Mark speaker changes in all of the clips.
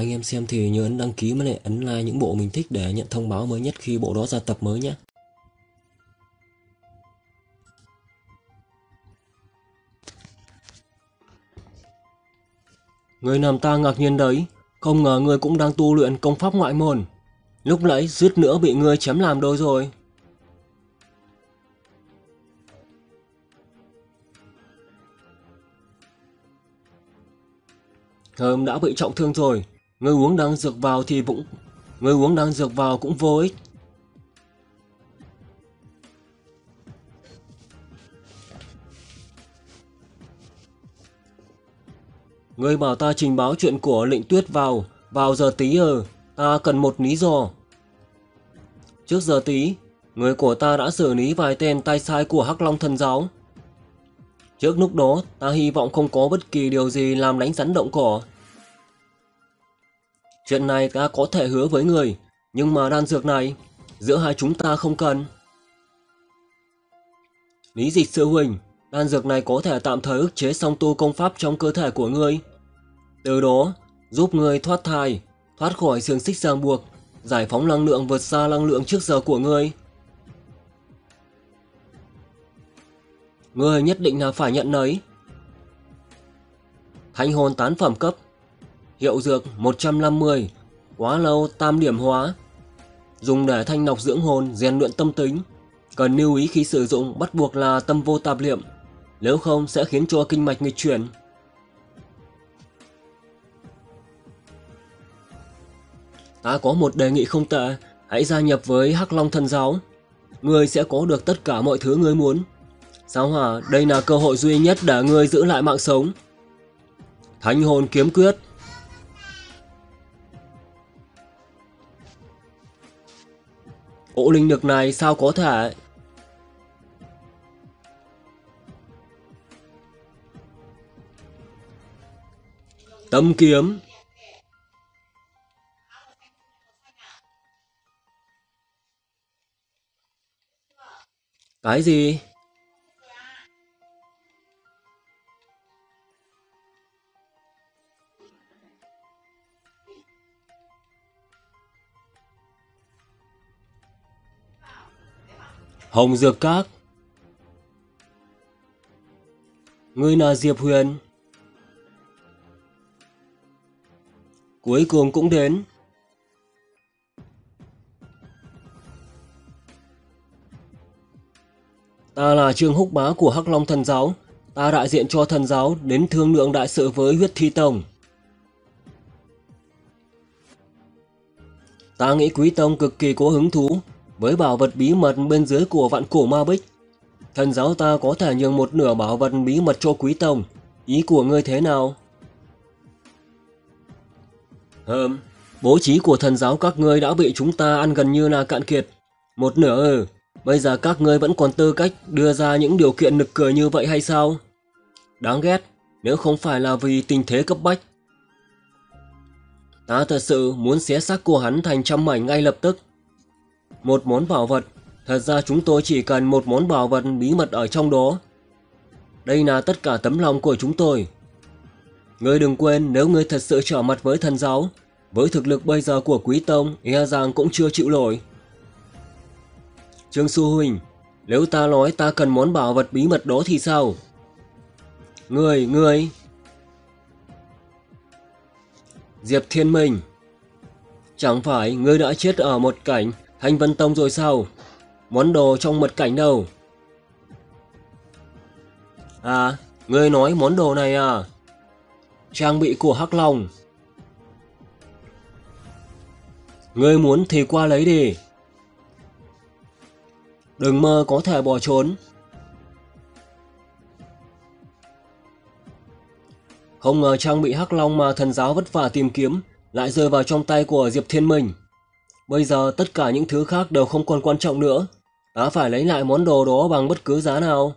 Speaker 1: Anh em xem thì nhớ ấn đăng ký với lại ấn like những bộ mình thích để nhận thông báo mới nhất khi bộ đó ra tập mới nhé. Người làm ta ngạc nhiên đấy, không ngờ người cũng đang tu luyện công pháp ngoại môn. Lúc nãy suýt nữa bị ngươi chém làm đôi rồi. hôm đã bị trọng thương rồi, người uống đang dược vào thì cũng... người uống đang dược vào cũng vô ích. người bảo ta trình báo chuyện của lệnh tuyết vào, vào giờ tí ờ, ta cần một lý do. Trước giờ tí, người của ta đã xử lý vài tên tay sai của Hắc Long Thần Giáo. Trước lúc đó, ta hy vọng không có bất kỳ điều gì làm đánh rắn động cỏ. Chuyện này ta có thể hứa với người, nhưng mà đan dược này, giữa hai chúng ta không cần. Lý dịch sư huynh, đan dược này có thể tạm thời ức chế song tu công pháp trong cơ thể của ngươi. Từ đó, giúp ngươi thoát thai, thoát khỏi xiềng xích ràng buộc, giải phóng năng lượng vượt xa năng lượng trước giờ của ngươi. Ngươi nhất định là phải nhận lấy. Thanh hồn tán phẩm cấp Hiệu dược 150 Quá lâu tam điểm hóa Dùng để thanh lọc dưỡng hồn, rèn luyện tâm tính Cần lưu ý khi sử dụng bắt buộc là tâm vô tạp liệm Nếu không sẽ khiến cho kinh mạch nghịch chuyển Ta có một đề nghị không tệ, hãy gia nhập với Hắc Long Thần Giáo. Ngươi sẽ có được tất cả mọi thứ ngươi muốn. Sao hả, đây là cơ hội duy nhất để ngươi giữ lại mạng sống. Thánh hồn kiếm quyết Ổ linh lực này sao có thể? Tâm kiếm Cái gì? Hồng Dược Các Ngươi là Diệp Huyền Cuối cùng cũng đến Ta là Trương Húc Bá của Hắc Long Thần Giáo. Ta đại diện cho thần giáo đến thương lượng đại sự với huyết thi tông. Ta nghĩ quý tông cực kỳ có hứng thú với bảo vật bí mật bên dưới của vạn cổ ma bích. Thần giáo ta có thể nhường một nửa bảo vật bí mật cho quý tông. Ý của ngươi thế nào? Hừm, bố trí của thần giáo các ngươi đã bị chúng ta ăn gần như là cạn kiệt. Một nửa ừ, Bây giờ các ngươi vẫn còn tư cách đưa ra những điều kiện nực cười như vậy hay sao? Đáng ghét, nếu không phải là vì tình thế cấp bách. Ta thật sự muốn xé xác của hắn thành trăm mảnh ngay lập tức. Một món bảo vật, thật ra chúng tôi chỉ cần một món bảo vật bí mật ở trong đó. Đây là tất cả tấm lòng của chúng tôi. Ngươi đừng quên nếu ngươi thật sự trở mặt với thần giáo, với thực lực bây giờ của quý tông, e rằng cũng chưa chịu nổi. Trương Xu Huỳnh, nếu ta nói ta cần món bảo vật bí mật đó thì sao? Người, người. Diệp Thiên Minh. Chẳng phải ngươi đã chết ở một cảnh Thanh Vân Tông rồi sao? Món đồ trong mật cảnh đâu? À, ngươi nói món đồ này à? Trang bị của Hắc Long. Ngươi muốn thì qua lấy đi. Đừng mơ có thể bỏ trốn. Không ngờ trang bị Hắc Long mà thần giáo vất vả tìm kiếm lại rơi vào trong tay của Diệp Thiên Minh. Bây giờ tất cả những thứ khác đều không còn quan trọng nữa. Ta phải lấy lại món đồ đó bằng bất cứ giá nào.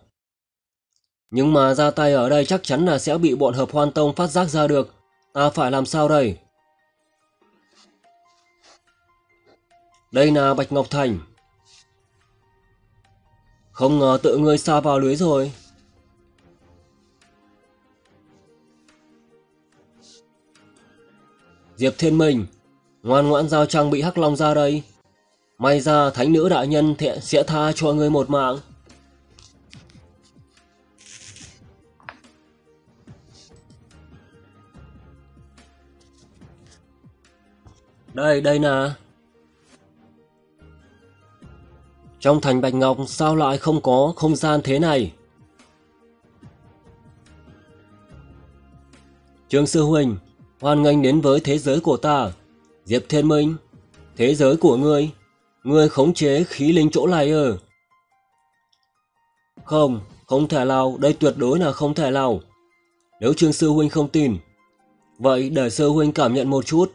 Speaker 1: Nhưng mà ra tay ở đây chắc chắn là sẽ bị bọn hợp hoan tông phát giác ra được. Ta phải làm sao đây? Đây là Bạch Ngọc Thành. Không ngờ tự ngươi xa vào lưới rồi. Diệp Thiên Minh, ngoan ngoãn giao trang bị Hắc Long ra đây. May ra thánh nữ đại nhân thiện sẽ tha cho ngươi một mạng. Đây, đây nè. Trong thành Bạch Ngọc sao lại không có không gian thế này? Trương Sư Huynh, hoan nghênh đến với thế giới của ta. Diệp Thiên Minh, thế giới của ngươi, ngươi khống chế khí linh chỗ này ư? Không, không thể nào, đây tuyệt đối là không thể nào. Nếu Trương Sư Huynh không tin, vậy để Sư Huynh cảm nhận một chút.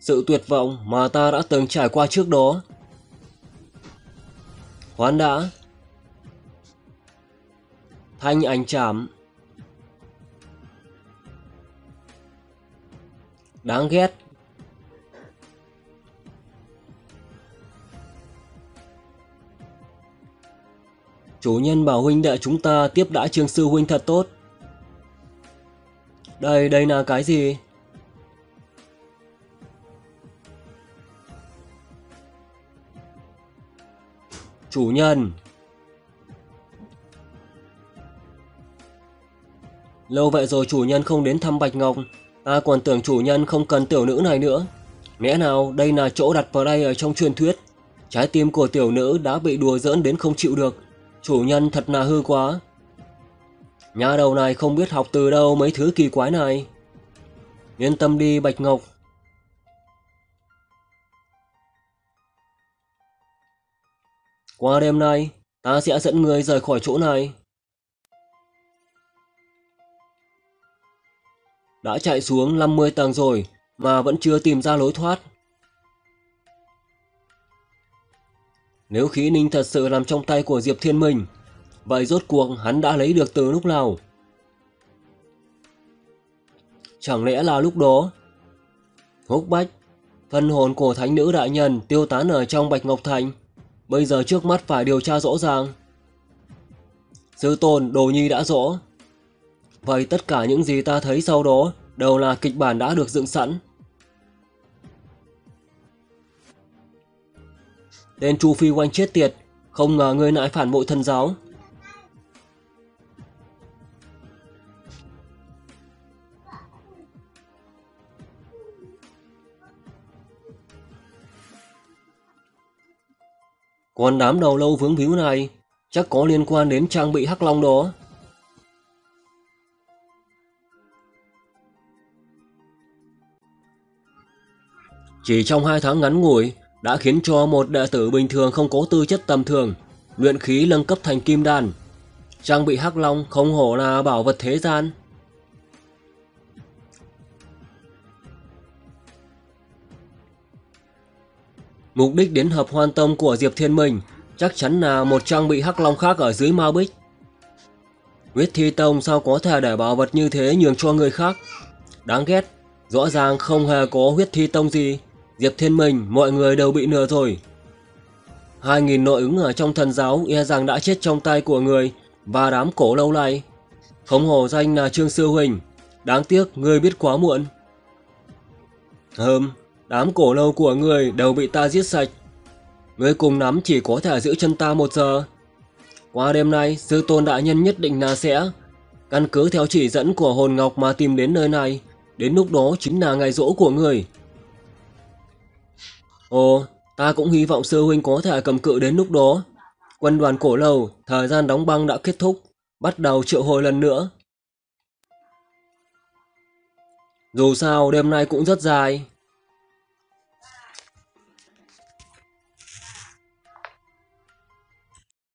Speaker 1: Sự tuyệt vọng mà ta đã từng trải qua trước đó. Hoán đã. Thanh ảnh chảm. Đáng ghét. Chủ nhân bảo huynh đệ chúng ta tiếp đãi trường sư huynh thật tốt. Đây, đây là cái gì? Chủ nhân Lâu vậy rồi chủ nhân không đến thăm Bạch Ngọc Ta còn tưởng chủ nhân không cần tiểu nữ này nữa. Lẽ nào đây là chỗ đặt vào đây ở trong truyền thuyết? Trái tim của tiểu nữ đã bị đùa giỡn đến không chịu được. Chủ nhân thật là hư quá. Nhà đầu này không biết học từ đâu mấy thứ kỳ quái này. Yên tâm đi Bạch Ngọc. Qua đêm nay, ta sẽ dẫn người rời khỏi chỗ này. Đã chạy xuống 50 tầng rồi mà vẫn chưa tìm ra lối thoát. Nếu khí ninh thật sự nằm trong tay của Diệp Thiên Minh, vậy rốt cuộc hắn đã lấy được từ lúc nào? Chẳng lẽ là lúc đó? Húc Bách, phân hồn của thánh nữ đại nhân tiêu tán ở trong Bạch Ngọc Thành. Bây giờ trước mắt phải điều tra rõ ràng. Sư tôn, đồ nhi đã rõ. Vậy tất cả những gì ta thấy sau đó đều là kịch bản đã được dựng sẵn. Tên Chu Phi Oanh chết tiệt, không ngờ ngươi lại phản bội thần giáo. Còn đám đầu lâu vướng víu này chắc có liên quan đến trang bị hắc long đó. Chỉ trong hai tháng ngắn ngủi đã khiến cho một đệ tử bình thường không có tư chất tầm thường luyện khí nâng cấp thành kim đan. Trang bị hắc long không hổ là bảo vật thế gian. Mục đích đến hợp hoan tông của Diệp Thiên Minh chắc chắn là một trang bị hắc long khác ở dưới ma bích. Huyết Thi Tông sao có thể để bảo vật như thế nhường cho người khác? Đáng ghét, rõ ràng không hề có huyết thi tông gì. Diệp Thiên Minh, mọi người đều bị nửa rồi. Hai nghìn nội ứng ở trong thần giáo e rằng đã chết trong tay của người và đám cổ lâu này. Không hổ danh là Trương Sư Huỳnh, đáng tiếc người biết quá muộn. Hơm, Đám cổ lâu của người đều bị ta giết sạch. Người cùng nắm chỉ có thể giữ chân ta một giờ. Qua đêm nay, sư tôn đại nhân nhất định là sẽ căn cứ theo chỉ dẫn của hồn ngọc mà tìm đến nơi này. Đến lúc đó chính là ngày rỗ của người. Ồ, ta cũng hy vọng sư huynh có thể cầm cự đến lúc đó. Quân đoàn cổ lâu, thời gian đóng băng đã kết thúc, bắt đầu triệu hồi lần nữa. Dù sao đêm nay cũng rất dài.